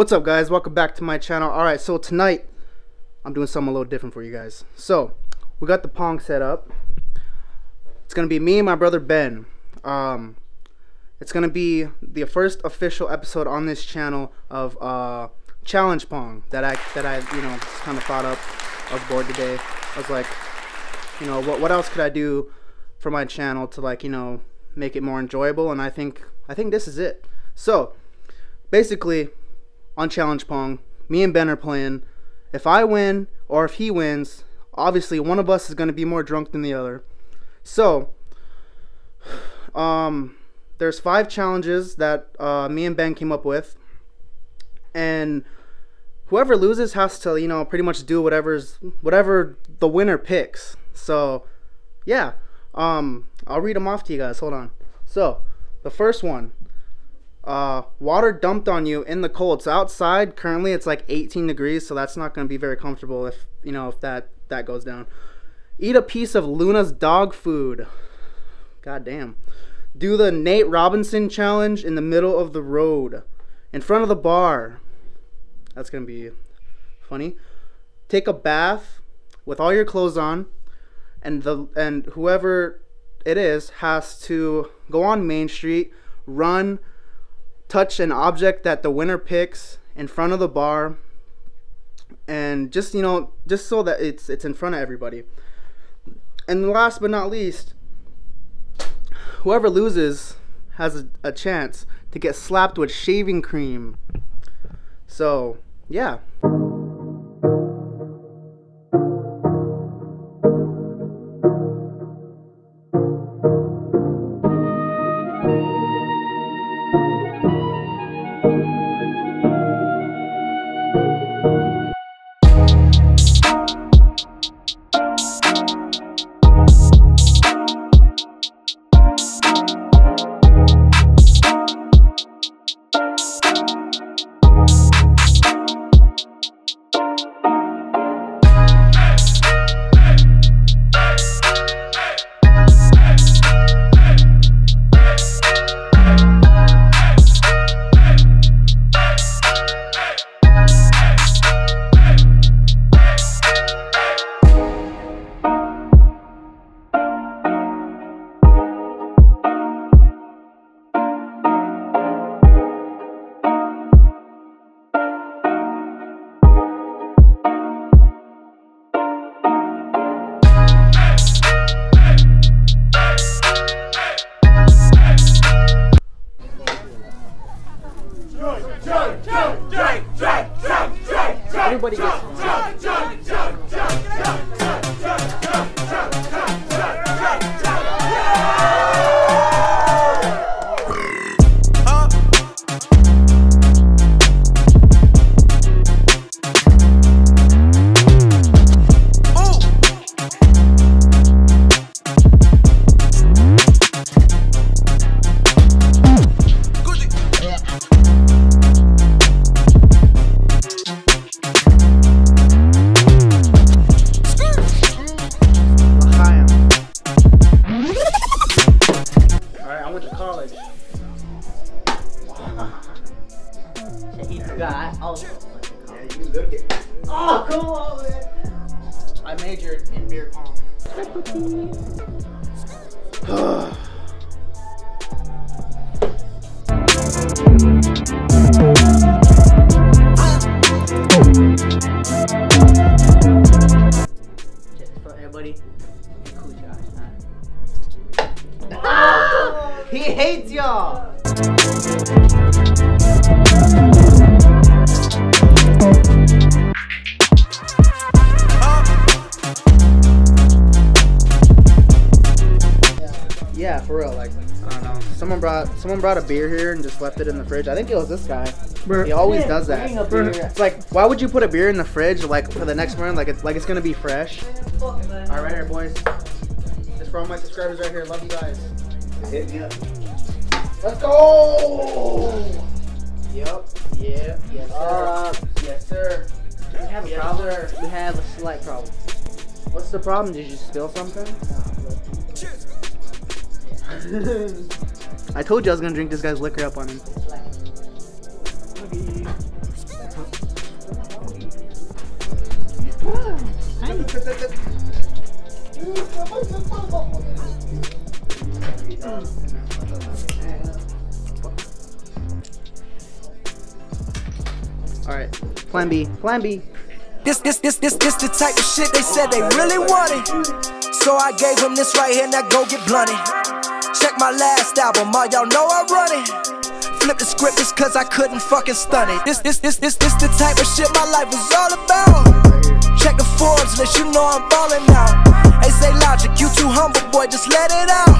What's up guys? Welcome back to my channel. Alright, so tonight I'm doing something a little different for you guys. So, we got the Pong set up. It's gonna be me and my brother Ben. Um, it's gonna be the first official episode on this channel of uh, Challenge Pong that I that I you know just kind of thought up. I was bored today. I was like, you know, what what else could I do for my channel to like you know make it more enjoyable? And I think I think this is it. So, basically, on Challenge Pong, me and Ben are playing. If I win or if he wins, obviously one of us is going to be more drunk than the other. So, um, there's five challenges that uh, me and Ben came up with, and whoever loses has to, you know, pretty much do whatever's whatever the winner picks. So, yeah, um, I'll read them off to you guys. Hold on. So, the first one, uh, water dumped on you in the cold. So outside currently it's like 18 degrees, so that's not going to be very comfortable if you know if that that goes down. Eat a piece of Luna's dog food. God damn. Do the Nate Robinson challenge in the middle of the road, in front of the bar. That's gonna be funny. Take a bath with all your clothes on, and the and whoever it is has to go on Main Street, run, touch an object that the winner picks in front of the bar, and just you know just so that it's it's in front of everybody. And last but not least, whoever loses has a, a chance to get slapped with shaving cream. So, yeah. I went to college. He forgot. Oh, Yeah, you look it. oh come on, man. I majored in beer pong. Hates y'all. Yeah, for real. Like I don't know. Someone brought someone brought a beer here and just left it in the fridge. I think it was this guy. He always does that. Bring. It's like, why would you put a beer in the fridge like for the next morning? Like it's like it's gonna be fresh. All right, right here, boys. This for all my subscribers right here. Love you guys. Hit me up. Let's go! Yep, yep, yes sir. Uh, yes sir. We have a yes, problem? Sir. We have a slight problem. What's the problem? Did you spill something? I told you I was gonna drink this guy's liquor up on him. Hi. All right, Plan B. Plan B. This, this, this, this, this the type of shit they said they really wanted. So I gave them this right here, now go get blunted. Check my last album, all y'all know I run it. Flip the script just cause I couldn't fucking stun it. This, this, this, this, this the type of shit my life is all about. Check the Forbes list, you know I'm ballin' out. They say logic, you too humble, boy, just let it out.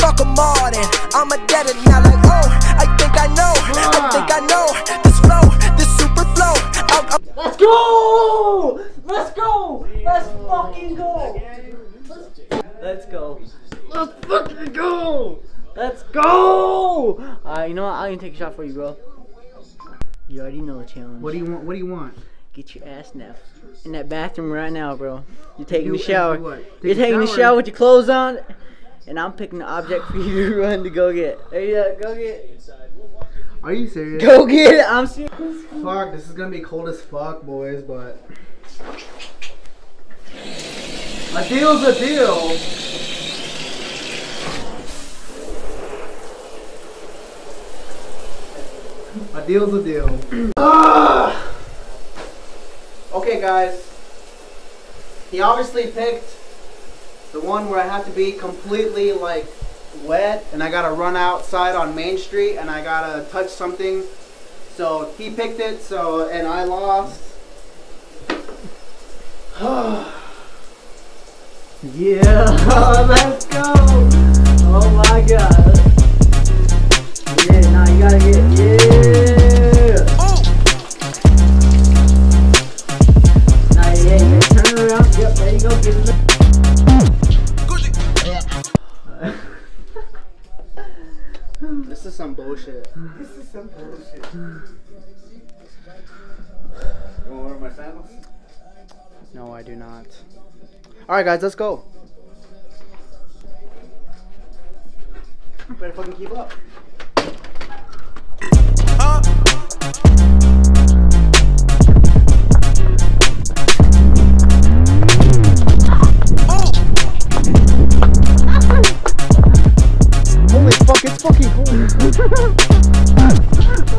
Fuck 'em all then, I'm a it now like oh, I think I know, I think I know this flow, this flow. Out, out. Let's go! Let's go! Let's fucking go! Let's go. Let's fucking go! Let's go! Alright, you know what? I'm gonna take a shot for you, bro. You already know the challenge. What do you want? What do you want? Get your ass napped in that bathroom right now, bro. You're taking Do- the shower. what? You're Take a taking the shower? shower with your clothes on, and I'm picking the object for you to run to go get. There you go. Go get. Are you serious? Go get it. I'm serious. Fuck, this is gonna be cold as fuck, boys, but. A deal's a deal. A deal's a deal. Ah! okay, guys. He obviously picked the one where I have to be completely like wet and I gotta run outside on Main Street and I gotta touch something. So he picked it, so and I lost. Yeah, let's go. Oh my god. Yeah, now you gotta get, yeah. Now, yeah, yeah, turn around. Yep, there you go. Some bullshit. You want to wear my sandals? No, I do not. Alright, guys, let's go. Better fucking keep up. Holy fuck, it's fucking cold.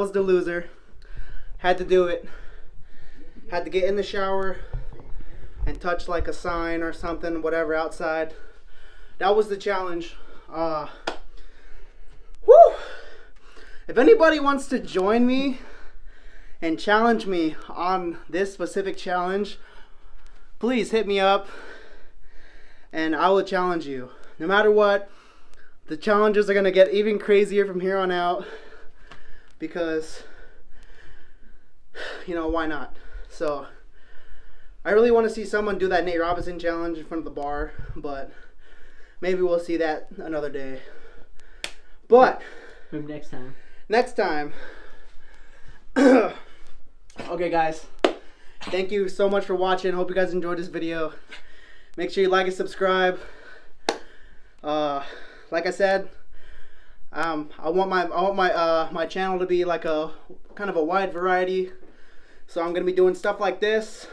was the loser. Had to do it. Had to get in the shower and touch like a sign or something, whatever, outside. That was the challenge. Uh, whew. If anybody wants to join me and challenge me on this specific challenge, please hit me up and I will challenge you. No matter what, the challenges are gonna get even crazier from here on out because you know why not? So i really want to see someone do that nate robinson challenge in front of the bar but maybe we'll see that another day. But Maybe next time. next time. Okay guys. Thank you so much for watching. Hope you guys enjoyed this video. Make sure you like and subscribe. Uh like i said um i want my i want my uh my channel to be like a kind of a wide variety. So i'm gonna be doing stuff like this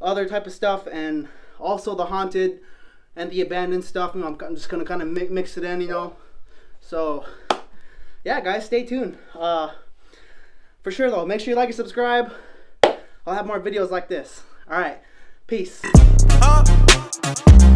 other type of stuff and also the haunted and the abandoned stuff know, I'm, I'm just gonna kind of mi- mix it in you know? So yeah guys stay tuned. Uh for sure though make sure you like and subscribe. I'll have more videos like this. All right peace. Uh.